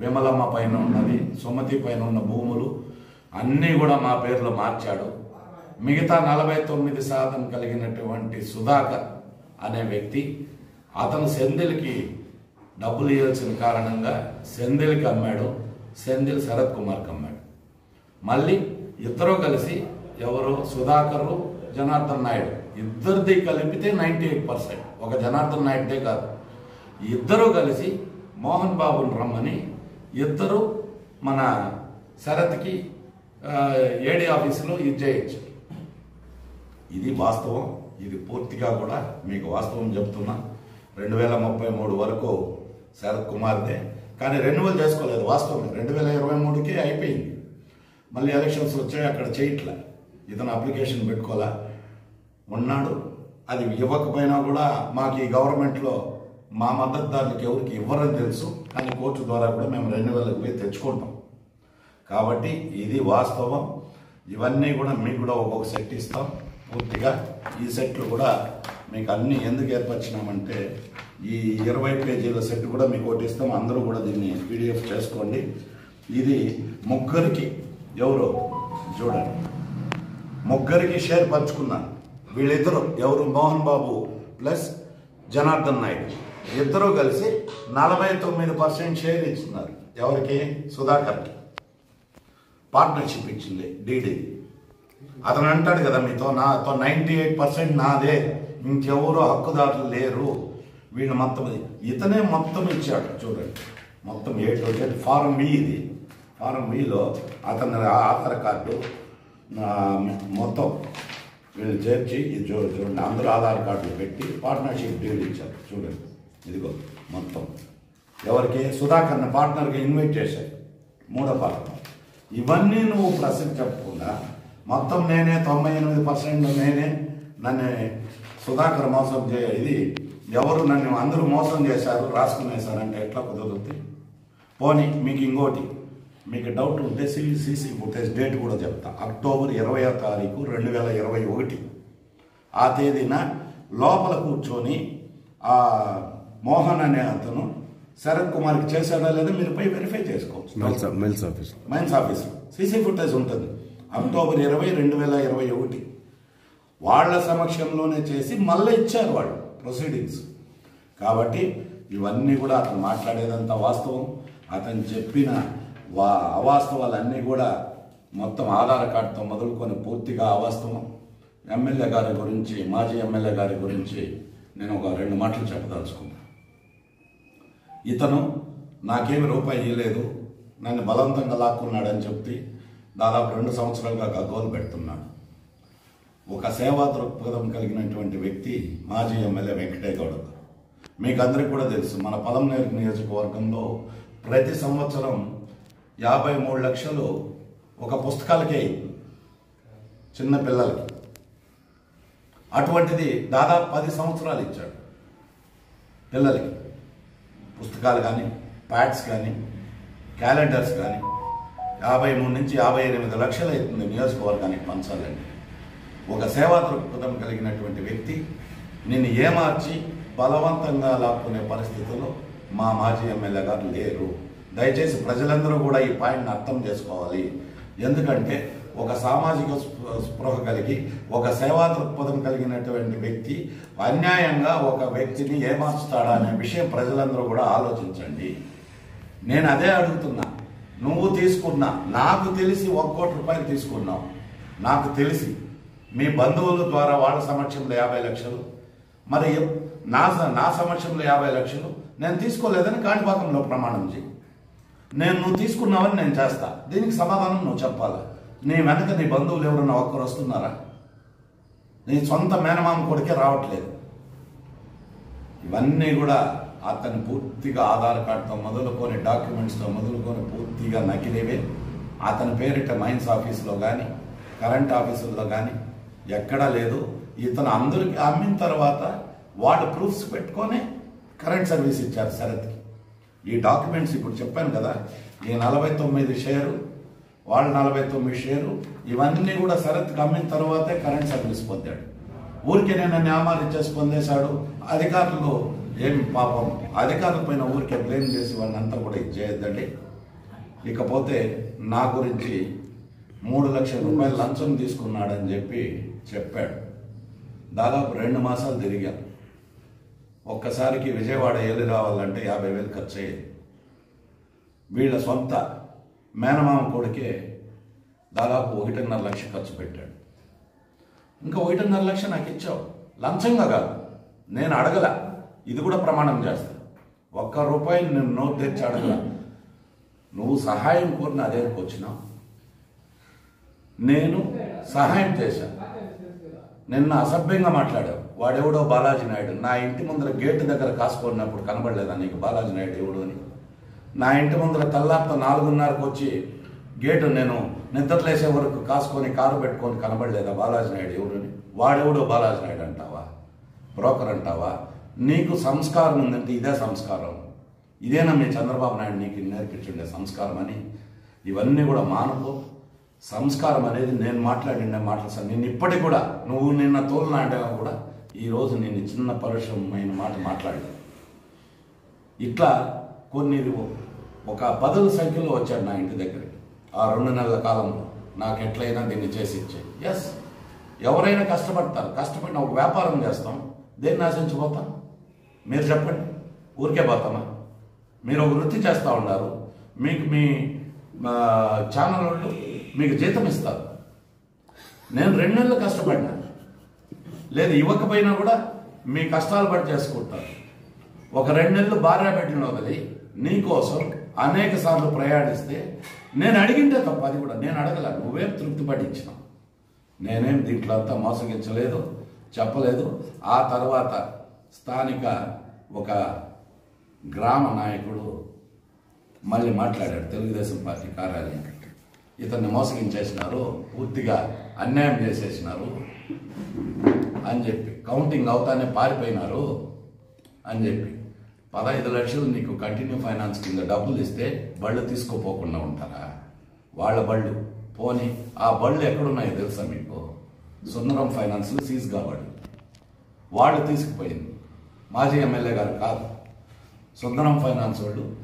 విమలమ్మ పైన ఉన్నది సుమతి పైన ఉన్న భూములు అన్నీ కూడా మా పేర్లో మార్చాడు. మిగతా నలభై తొమ్మిది శాతం కలిగినటువంటి సుధాకర్ అనే వ్యక్తి అతను సెందిల్కి డబ్బులు ఇవ్వాల్సిన కారణంగా సెందిల్కి అమ్మాడు సెందిల్ శరత్ కుమార్కి అమ్మాడు. మళ్ళీ ఇద్దరు కలిసి ఎవరు? సుధాకరు జనార్దన్ నాయుడు. ఇద్దరిది కలిపితే నైంటీ ఎయిట్ పర్సెంట్ ఒక జనార్దన్ నాయుడే కాదు. ఇద్దరూ కలిసి మోహన్ బాబుని రమ్మని ఇద్దరు మన శరత్కి ఏడీ ఆఫీసులో ఇది చేయొచ్చు ఇది వాస్తవం. ఇది పూర్తిగా కూడా మీకు వాస్తవం చెప్తున్నా. రెండు వేల ముప్పై మూడు వరకు శరత్ కుమార్దే. కానీ రెన్యువల్ చేసుకోలేదు వాస్తవం రెండు వేల ఇరవై మూడుకి అయిపోయింది. మళ్ళీ ఎలక్షన్స్ వచ్చాయి అక్కడ చేయట్లే. ఇతను అప్లికేషన్ పెట్టుకోవాలా? ఉన్నాడు. అది ఇవ్వకపోయినా కూడా మాకు ఈ గవర్నమెంట్లో మా మద్దతుదారులకు ఎవరికి ఇవ్వరని తెలుసు. కానీ కోర్టు ద్వారా కూడా మేము రెన్యువల్కి పోయి తెచ్చుకుంటాం. కాబట్టి ఇది వాస్తవం. ఇవన్నీ కూడా మీకు కూడా ఒక్కొక్క సెట్ ఇస్తాం. పూర్తిగా ఈ సెట్లు కూడా మీకు అన్నీ ఎందుకు ఏర్పరిచినామంటే ఈ ఇరవై పేజీల సెట్ కూడా మీకు ఒకటి ఇస్తాం. అందరూ కూడా దీన్ని పీడిఎఫ్ చేసుకోండి. ఇది ముగ్గురికి ఎవరు? చూడండి. ముగ్గురికి షేర్ పంచుకున్నాను. వీళ్ళిద్దరు ఎవరు? మోహన్ బాబు ప్లస్ జనార్దన్ నాయుడు. ఇద్దరు కలిసి నలభై తొమ్మిది పర్సెంట్ షేర్ ఇస్తున్నారు. ఎవరికి? సుధాకర్కి పార్ట్నర్షిప్ ఇచ్చింది డీడీ. అతను అంటాడు కదా మీతో నాతో నైంటీ ఎయిట్ పర్సెంట్ నాదే. ఇంకెవరు హక్కుదారులు లేరు. వీళ్ళు మొత్తం ఇతనే మొత్తం ఇచ్చాడు చూడండి. మొత్తం ఏ టు ఫారం బి ఇది. ఫారం బిలో అతని ఆధార్ కార్డు మొత్తం వీళ్ళు చేర్చి ఇది చూ- చూడండి అందరూ ఆధార్ కార్డులు పెట్టి పార్ట్నర్షిప్ డీల్ ఇచ్చారు. చూడండి ఇదిగో మొత్తం. ఎవరికి? సుధాకర్ని పార్ట్నర్గా ఇన్వైట్ చేశారు. మూడో పార్ట్నర్ ఇవన్నీ నువ్వు ప్రశ్న చెప్పకుండా మొత్తం నేనే తొంభై ఎనిమిది పర్సెంట్ నేనే నన్ను సుధాకర్ మోసం చే ఇది ఎవరు నన్ను అందరూ మోసం చేశారు రాసుకునేశారంటే ఎట్లా కుదురుతుంది పోనీ మీకు ఇంకోటి. మీకు డౌట్ ఉంటే సీసీ ఫుటేజ్ డేట్ కూడా చెప్తా. అక్టోబర్ ఇరవై తారీఖు రెండు వేల ఇరవై ఒకటి. ఆ తేదీన లోపల కూర్చొని ఆ మోహన్ అనే అతను శరత్ కుమార్కి చేశాడా లేదా మీరు పోయి వెరిఫై చేసుకోవచ్చు. మెల్స్ మెల్స్ office. Mines office. CC footage ఉంటుంది. అక్టోబర్ ఇరవై రెండు వేల ఇరవై ఒకటి. వాళ్ళ సమక్షంలోనే చేసి మళ్ళీ ఇచ్చారు వాళ్ళు ప్రొసీడింగ్స్ కాబట్టి ఇవన్నీ కూడా అతను మాట్లాడేదంతా వాస్తవం. అతను చెప్పిన వా అవాస్తవాలన్నీ కూడా మొత్తం ఆధార్ కార్డుతో మొదలుకొని పూర్తిగా అవాస్తవం. ఎమ్మెల్యే గారి గురించి మాజీ ఎమ్మెల్యే గారి గురించి నేను ఒక రెండు మాటలు చెప్పదలుచుకున్నాను ఇతను నాకేమి రూపాయి ఇవ్వలేదు నన్ను బలవంతంగా లాక్కున్నాడని చెప్తే దాదాపు రెండు సంవత్సరాలుగా గగ్గోలు పెడుతున్నాడు. ఒక సేవా దృక్పథం కలిగినటువంటి వ్యక్తి మాజీ ఎమ్మెల్యే వెంకటయ్య గౌడ గారు మీకు కూడా తెలుసు మన పలంనేరు నియోజకవర్గంలో ప్రతి సంవత్సరం యాభై మూడు లక్షలు ఒక పుస్తకాలకే చిన్న పిల్లలకి. అటువంటిది దాదాపు పది సంవత్సరాలు ఇచ్చాడు పిల్లలకి. పుస్తకాలు కానీ ప్యాడ్స్ కానీ క్యాలెండర్స్ కానీ యాభై మూడు నుంచి యాభై ఎనిమిది లక్షలు అవుతుంది నియోజకవర్గానికి పంచాలండి. ఒక సేవా దృక్పథం కలిగినటువంటి వ్యక్తి నిన్ను ఏమార్చి బలవంతంగా లాక్కునే పరిస్థితుల్లో మా మాజీ ఎమ్మెల్యే గారు లేరు. దయచేసి ప్రజలందరూ కూడా ఈ పాయింట్ని అర్థం చేసుకోవాలి. ఎందుకంటే ఒక సామాజిక స్పృహ కలిగి ఒక సేవా దృక్పథం కలిగినటువంటి వ్యక్తి అన్యాయంగా ఒక వ్యక్తిని ఏమార్చుతాడా అనే విషయం ప్రజలందరూ కూడా ఆలోచించండి. నేను అదే అడుగుతున్నా. నువ్వు తీసుకున్నా నాకు తెలిసి ఒక కోటి రూపాయలు తీసుకున్నావు. నాకు తెలిసి మీ బంధువుల ద్వారా వాళ్ళ సమక్షంలో యాభై లక్షలు మరి నా నా సమక్షంలో యాభై లక్షలు నేను తీసుకోలేదని కాణిపాకంలో ప్రమాణం చేయి నేను నువ్వు తీసుకున్నావని నేను చేస్తా. దీనికి సమాధానం నువ్వు చెప్పాలి. నీ వెనక నీ బంధువులు ఎవరన్నా ఒక్కరు వస్తున్నారా? నీ సొంత మేనమామ కొడుకే రావట్లేదు. ఇవన్నీ కూడా అతను పూర్తిగా ఆధార్ కార్డుతో మొదలుకొని డాక్యుమెంట్స్తో మొదలుకొని పూర్తిగా నకిలేవే. అతని పేరిట మైన్స్ ఆఫీసులో కానీ కరెంట్ ఆఫీసుల్లో కానీ ఎక్కడా లేదు. ఇతను అందరికి అమ్మిన తర్వాత వాడు ప్రూఫ్స్ పెట్టుకొని కరెంట్ సర్వీస్ ఇచ్చారు శరత్కి. ఈ డాక్యుమెంట్స్ ఇప్పుడు చెప్పాను కదా ఈ నలభై తొమ్మిది షేరు వాళ్ళ నలభై తొమ్మిది షేరు ఇవన్నీ కూడా శరత్ అమ్మిన తర్వాతే కరెంట్ సర్వీస్ పొందాడు. ఊరికే నేను న్యామాలు ఇచ్చేసి పొందేశాడు. అధికారులు ఏం పాపం అధికారుల పైన ఊరికే బ్లేమ్ చేసి వాళ్ళని అంతా కూడా ఇచ్చేయద్దండి చేయొద్దండి. ఇకపోతే నా గురించి మూడు లక్షల రూపాయలు లంచం తీసుకున్నాడని చెప్పి చెప్పాడు. దాదాపు రెండు మాసాలు తిరిగాను ఒక్కసారికి విజయవాడ వెళ్ళి రావాలంటే యాభై వేలు ఖర్చు అయ్యేది. వీళ్ళ సొంత మేనమామ కొడుకే దాదాపు ఒకటిన్నర లక్ష ఖర్చు పెట్టాడు. ఇంకా ఒకటిన్నర లక్ష నాకు ఇచ్చావు. లంచంగా కాదు. నేను అడగల. ఇది కూడా ప్రమాణం చేస్తా. ఒక్క రూపాయి నేను నోట్ తెచ్చి అడగల. నువ్వు సహాయం కోరిన అదే వచ్చినావు నేను సహాయం చేశాను నిన్న అసభ్యంగా మాట్లాడావు. వాడెవడో బాలాజీ నాయుడు. నా ఇంటి ముందర గేటు దగ్గర కాసుకున్నప్పుడు కనబడలేదా నీకు బాలాజీ నాయుడు ఎవడు అని? నా ఇంటి ముందర తెల్లారితో నాలుగున్నరకు వచ్చి గేటు నేను నిద్రలేసే వరకు కాసుకొని కారు పెట్టుకొని కనబడలేదా బాలాజీ నాయుడు ఎవడని వాడెవడో బాలాజీ నాయుడు అంటావా? బ్రోకర్ అంటావా? నీకు సంస్కారం ఉందంటే ఇదే సంస్కారం. ఇదేనా మీ చంద్రబాబు నాయుడు నీకు నేర్పించుండే సంస్కారం అని? ఇవన్నీ కూడా మానుకో. సంస్కారం అనేది నేను మాట్లాడిన మాటలు సార్. నేను ఇప్పటికి కూడా నువ్వు నిన్న తోలునాటగా కూడా ఈరోజు నేను చిన్న పరుషమైన మాట మాట్లాడాను ఇట్లా కొన్ని ఒక పదవి సంఖ్యలో వచ్చాడు నా ఇంటి దగ్గరికి. ఆ రెండు నెలల కాలంలో నాకు ఎట్లయినా దీన్ని చేసి ఇచ్చే ఎస్ ఎవరైనా కష్టపడతారు. కష్టపడిన ఒక వ్యాపారం చేస్తాం. దేన్ని ఆశించిపోతాం మీరు చెప్పండి. ఊరికే పోతామా? మీరు ఒక వృత్తి చేస్తూ ఉన్నారు. మీకు మీ ఛానల్ వాళ్ళు మీకు జీతం ఇస్తారు. నేను రెండు నెలలు కష్టపడినా లేదు ఇవ్వకపోయినా కూడా మీ కష్టాలు పడి చేసుకుంటారు. ఒక రెండు నెలలు భార్య పెట్టిన వదిలి నీకోసం అనేక సార్లు ప్రయాణిస్తే నేను అడిగింటే తప్ప అది కూడా నేను అడగల నువ్వేం తృప్తి పట్టించినావు నేనేం దీంట్లో అంతా మోసగించలేదు చెప్పలేదు. ఆ తర్వాత స్థానిక ఒక గ్రామ నాయకుడు మళ్ళీ మాట్లాడాడు తెలుగుదేశం పార్టీ కార్యాలయం. ఇతన్ని మోసగించేసినారు పూర్తిగా అన్యాయం చేసేసినారు. అని చెప్పి కౌంటింగ్ అవుతానే పారిపోయినారు అని చెప్పి పదహైదు లక్షలు నీకు కంటిన్యూ ఫైనాన్స్ కింద డబ్బులు ఇస్తే బళ్ళు తీసుకోపోకుండా ఉంటారా? వాళ్ళ బళ్ళు. పోని ఆ బళ్ళు ఎక్కడున్నాయో తెలుసా మీకు? సుందరం ఫైనాన్స్లో సీజ్ కాబడి వాళ్ళు తీసుకుపోయింది. మాజీ ఎమ్మెల్యే గారు కాదు. సుందరం ఫైనాన్స్ వాళ్ళు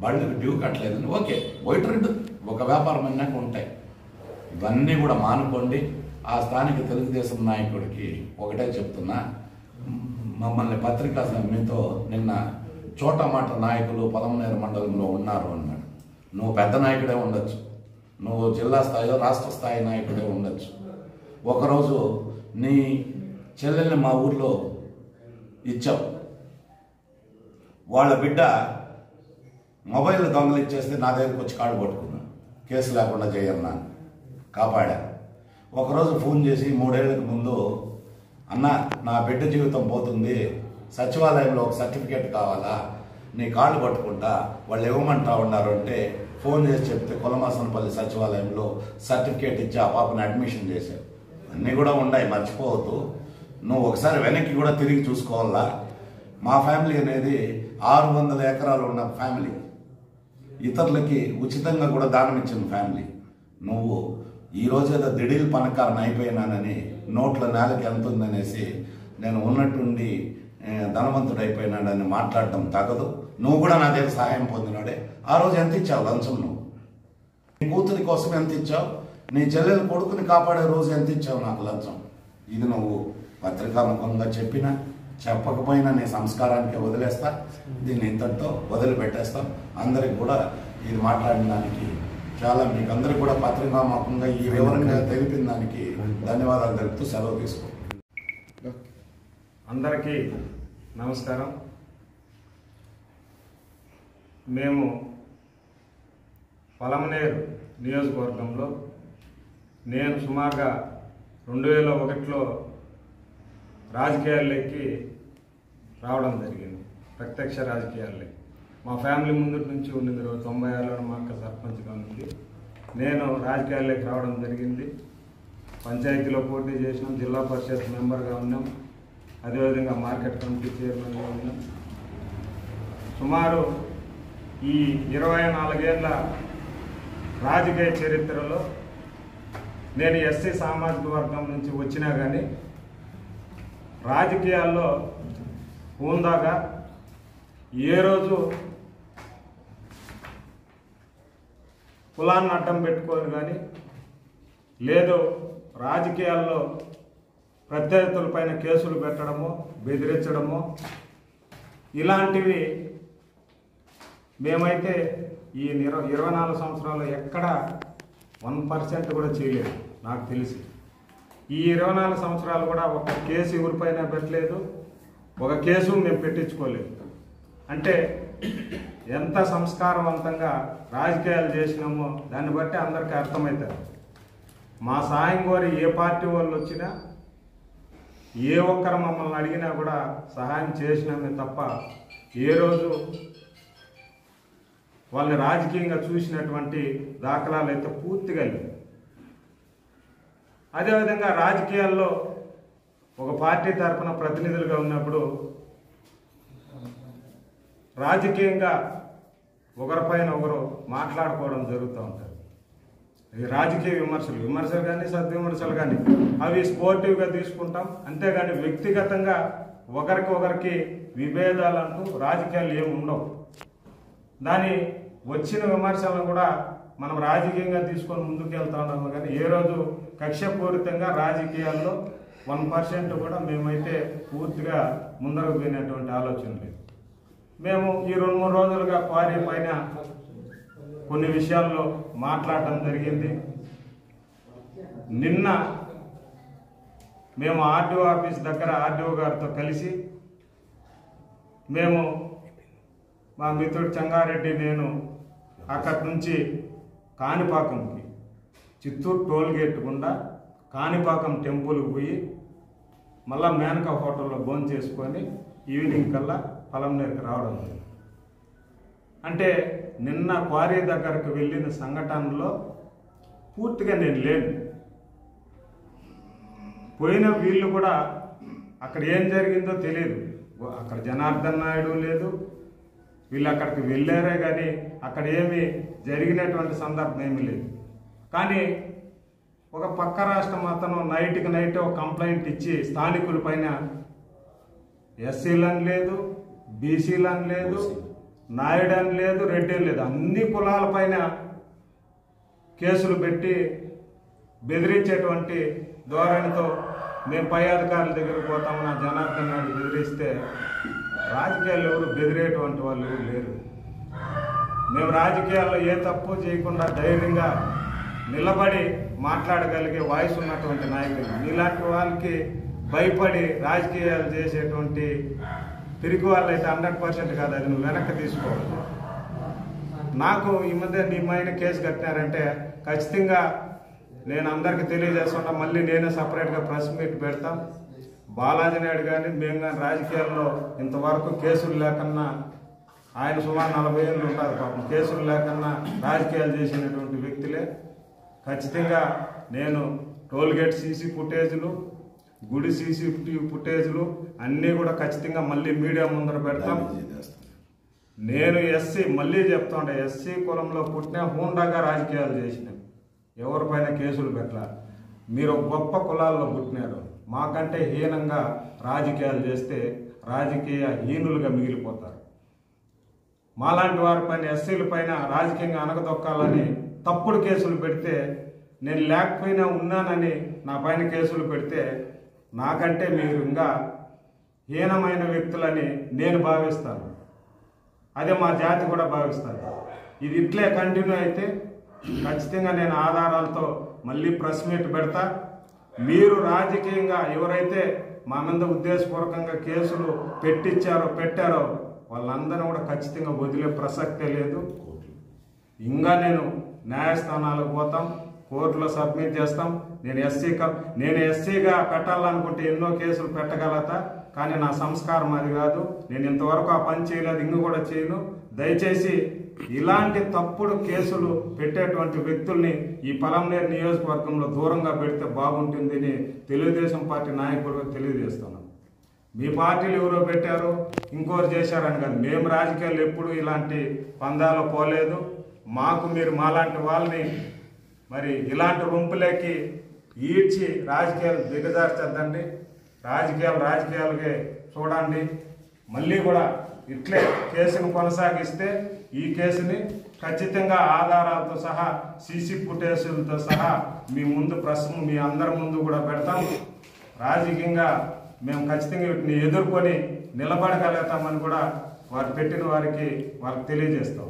బళ్ళకి డ్యూ కట్టలేదని. ఓకే వైట్ రెడ్ ఒక వ్యాపారం అన్నాక ఉంటాయి. ఇవన్నీ కూడా మానుకోండి. ఆ స్థానిక తెలుగుదేశం నాయకుడికి ఒకటే చెప్తున్నా. మమ్మల్ని పత్రికా మీతో నిన్న చోట మాట నాయకులు పదమనేరు మండలంలో ఉన్నారు అన్నాడు. నువ్వు పెద్ద నాయకుడే ఉండొచ్చు. నువ్వు జిల్లా స్థాయిలో రాష్ట్ర స్థాయి నాయకుడే ఉండొచ్చు. ఒకరోజు నీ చెల్లెల్ని మా ఊర్లో ఇచ్చావు. వాళ్ళ బిడ్డ మొబైల్ దొంగలు ఇచ్చేస్తే నా దగ్గరకు వచ్చి కాడు పట్టుకున్నాను కేసు లేకుండా చేయన్నా కాపాడా? ఒకరోజు ఫోన్ చేసి మూడేళ్ళకు ముందు అన్న నా బిడ్డ జీవితం పోతుంది. సచివాలయంలో ఒక సర్టిఫికేట్ కావాలా? నీ కాళ్ళు పట్టుకుంటా. వాళ్ళు ఇవ్వమంటా ఉన్నారు అంటే ఫోన్ చేసి చెప్తే కులమాసనపల్లి సచివాలయంలో సర్టిఫికేట్ ఇచ్చి ఆ పాపని అడ్మిషన్ చేశారు. అన్నీ కూడా ఉన్నాయి మర్చిపోవద్దు. నువ్వు ఒకసారి వెనక్కి కూడా తిరిగి చూసుకోవాలా? మా ఫ్యామిలీ అనేది ఆరు వందల ఎకరాలు ఉన్న ఫ్యామిలీ. ఇతరులకి ఉచితంగా కూడా దానం ఇచ్చిన ఫ్యామిలీ. నువ్వు ఈ రోజు ఏదో దిడీల్ పనకారని అయిపోయినానని నోట్ల నేలకి ఎంత ఉందనేసి నేను ఉన్నట్టుండి ధనవంతుడు అయిపోయినాడని మాట్లాడటం తగదు. నువ్వు కూడా నా దగ్గర సహాయం పొందినాడే. ఆ రోజు ఎంత ఇచ్చావు లంచం నువ్వు? నీ కూతురి కోసం ఎంత ఇచ్చావు? నీ చెల్లెలు కొడుకుని కాపాడే రోజు ఎంత ఇచ్చావు నాకు లంచం? ఇది నువ్వు పత్రికాముఖంగా చెప్పినా చెప్పకపోయినా నీ సంస్కారానికి వదిలేస్తా. దీన్ని ఇంతటితో వదిలిపెట్టేస్తాం. అందరికి కూడా ఇది మాట్లాడడానికి చాలా మీకు అందరికి కూడా పత్రికాముఖంగా ఈ వివరంగా తెలిపిన దానికి ధన్యవాదాలు తెలుపుతూ సెలవు తీసుకో. అందరికీ నమస్కారం. మేము పలమనేరు నియోజకవర్గంలో నేను సుమారుగా రెండు వేల ఒకటిలో రాజకీయాల్లోకి రావడం జరిగింది. ప్రత్యక్ష రాజకీయాల్లోకి. మా ఫ్యామిలీ ముందు నుంచి ఉండింది రోజు తొంభై ఆరులో మా అక్క సర్పంచ్గా ఉంది నేను రాజకీయాల్లోకి రావడం జరిగింది. పంచాయతీలో పోటీ చేసినాం జిల్లా పరిషత్ మెంబర్గా ఉన్నాం. అదేవిధంగా మార్కెట్ కమిటీ చైర్మన్గా ఉన్నాం. సుమారు ఈ ఇరవై నాలుగేళ్ళ రాజకీయ చరిత్రలో నేను ఎస్సీ సామాజిక వర్గం నుంచి వచ్చినా కానీ రాజకీయాల్లో హోందాగా ఏ రోజు కులాన్ని అడ్డం పెట్టుకొని కానీ లేదు రాజకీయాల్లో ప్రత్యర్థులపైన కేసులు పెట్టడమో బెదిరించడము ఇలాంటివి మేమైతే ఈ ఇరవై ఇరవై నాలుగు సంవత్సరాలు ఎక్కడ వన్ పర్సెంట్ కూడా చేయలేదు నాకు తెలిసి. ఈ ఇరవై నాలుగు సంవత్సరాలు కూడా ఒక కేసు ఎవరిపైన పెట్టలేదు ఒక కేసు మేము పెట్టించుకోలేదు. అంటే ఎంత సంస్కారవంతంగా రాజకీయాలు చేసినామో దాన్ని బట్టి అందరికీ అర్థమవుతారు మా సాయం కోరి ఏ పార్టీ వాళ్ళు వచ్చినా ఏ ఒక్కరు మమ్మల్ని అడిగినా కూడా సహాయం చేసినామే తప్ప ఏ రోజు వాళ్ళని రాజకీయంగా చూసినటువంటి దాఖలాలు అయితే పూర్తిగా లేవు. అదేవిధంగా రాజకీయాల్లో ఒక పార్టీ తరఫున ప్రతినిధులుగా ఉన్నప్పుడు రాజకీయంగా ఒకరిపైన ఒకరు మాట్లాడుకోవడం జరుగుతూ ఉంటుంది. ఈ రాజకీయ విమర్శలు విమర్శలు కానీ సద్విమర్శలు కానీ అవి స్పోర్టివ్గా తీసుకుంటాం. అంతేగాని వ్యక్తిగతంగా ఒకరికి ఒకరికి విభేదాలు అంటూ రాజకీయాలు ఏమి ఉండవు. దాని వచ్చిన విమర్శలను కూడా మనం రాజకీయంగా తీసుకొని ముందుకు వెళ్తా ఉన్నాము కానీ ఏ రోజు కక్షపూరితంగా రాజకీయాల్లో వన్ పర్సెంట్ కూడా మేమైతే పూర్తిగా ముందరకు పోయినటువంటి ఆలోచన లేదు. మేము ఈ రెండు మూడు రోజులుగా క్వారీ పైన కొన్ని విషయాల్లో మాట్లాడటం జరిగింది. నిన్న మేము ఆర్డీఓ ఆఫీస్ దగ్గర ఆర్డీఓ గారితో కలిసి మేము మా మిత్రుడు చంగారెడ్డి నేను అక్కడి నుంచి కాణిపాకంకి చిత్తూరు టోల్ గేట్ గుండా కాణిపాకం టెంపుల్కి పోయి మళ్ళా మేనకా హోటల్లో భోజనం చేసుకొని ఈవినింగ్ కల్లా పొలంనేరుకి రావడం అంటే నిన్న క్వారీ దగ్గరకు వెళ్ళిన సంఘటనలో పూర్తిగా నేను లేను. పోయిన వీళ్ళు కూడా అక్కడ ఏం జరిగిందో తెలియదు అక్కడ జనార్దన్ నాయుడు లేదు. వీళ్ళు అక్కడికి వెళ్ళారే కానీ అక్కడ ఏమి జరిగినటువంటి సందర్భం ఏమీ లేదు. కానీ ఒక పక్క రాష్ట్రం అతను నైట్కి నైట్ ఒక కంప్లైంట్ ఇచ్చి స్థానికుల పైన ఎస్సీలని లేదు బీసీలని లేదు నాయుడని లేదు రెడ్డి అని లేదు. అన్ని కులాల పైన కేసులు పెట్టి బెదిరించేటువంటి ధోరణితో మేము పై అధికారుల దగ్గరికి పోతామని జనార్దన్ నాయుడు బెదిరిస్తే రాజకీయాల్లో ఎవరు బెదిరేటువంటి వాళ్ళు ఎవరు లేరు. మేము రాజకీయాల్లో ఏ తప్పు చేయకుండా ధైర్యంగా నిలబడి మాట్లాడగలిగే వాయిస్ ఉన్నటువంటి నాయకులు. ఇలాంటి వాళ్ళకి భయపడి రాజకీయాలు చేసేటువంటి తిరిగి అయితే హండ్రెడ్ పర్సెంట్ కాదు అది నువ్వు వెనక్కి తీసుకోవాలి. నాకు ఈ మధ్య నీ మైన కేసు కట్టినారంటే ఖచ్చితంగా నేను అందరికీ తెలియజేస్తున్నా మళ్ళీ నేనే సపరేట్గా ప్రెస్ మీట్ పెడతాం. బాలాజీ నాయుడు కానీ మేము కానీ రాజకీయాల్లో ఇంతవరకు కేసులు లేకన్నా ఆయన సుమారు నలభై ఏళ్ళు ఉంటారు పాపం. కేసులు లేకన్నా రాజకీయాలు చేసినటువంటి వ్యక్తులే. ఖచ్చితంగా నేను టోల్గేట్ సీసీ ఫుటేజ్లు గుడి సీసీ ఫుటేజ్లు అన్నీ కూడా ఖచ్చితంగా మళ్ళీ మీడియా ముందర పెడతాం. నేను ఎస్సీ మళ్ళీ చెప్తుండే ఎస్సీ కులంలో పుట్టిన హూండాగా రాజకీయాలు చేసిన ఎవరిపైన కేసులు పెట్టాల? మీరు గొప్ప కులాల్లో పుట్టినారు మాకంటే హీనంగా రాజకీయాలు చేస్తే రాజకీయ హీనులుగా మిగిలిపోతారు. మాలాంటి వారి పైన ఎస్సీల పైన రాజకీయంగా అనగదొక్కాలని తప్పుడు కేసులు పెడితే నేను లేకపోయినా ఉన్నానని నా పైన కేసులు పెడితే నాకంటే మీరు ఇంకా హీనమైన వ్యక్తులని నేను భావిస్తాను. అదే మా జాతి కూడా భావిస్తారు ఇది ఇట్లే కంటిన్యూ అయితే ఖచ్చితంగా నేను ఆధారాలతో మళ్ళీ ప్రెస్ మీట్ పెడతా. మీరు రాజకీయంగా ఎవరైతే మా మీద ఉద్దేశపూర్వకంగా కేసులు పెట్టించారో పెట్టారో వాళ్ళందరినీ కూడా ఖచ్చితంగా వదిలే ప్రసక్తే లేదు. ఇంకా నేను న్యాయస్థానాలకు పోతాం కోర్టులో సబ్మిట్ చేస్తాం. నేను ఎస్సీ నేను ఎస్సీగా పెట్టాలనుకుంటే ఎన్నో కేసులు పెట్టగలతా? కానీ నా సంస్కారం అది కాదు. నేను ఇంతవరకు ఆ పని చేయలేదు ఇంక కూడా చేయను. దయచేసి ఇలాంటి తప్పుడు కేసులు పెట్టేటువంటి వ్యక్తుల్ని ఈ పలంనేరు నియోజకవర్గంలో దూరంగా పెడితే బాగుంటుందని తెలుగుదేశం పార్టీ నాయకుడు తెలియజేస్తున్నాను మీ పార్టీలు ఎవరో పెట్టారు? ఇంకోరు చేశారని కాదు. మేము రాజకీయాలు ఎప్పుడు ఇలాంటి పందాలు పోలేదు. మాకు మీరు మాలాంటి వాళ్ళని మరి ఇలాంటి రొంపులేకి ఈడ్చి రాజకీయాలు దిగజార్చద్దండి. రాజకీయాలు రాజకీయాలకే చూడండి. మళ్ళీ కూడా ఇట్లే కేసును కొనసాగిస్తే ఈ కేసుని ఖచ్చితంగా ఆధారాలతో సహా సీసీ ఫుటేజులతో సహా మీ ముందు ప్రశ్న మీ అందరి ముందు కూడా పెడతాం. రాజకీయంగా మేము ఖచ్చితంగా వీటిని ఎదుర్కొని నిలబడగలుగుతామని కూడా వారు పెట్టిన వారికి వారికి తెలియజేస్తాం.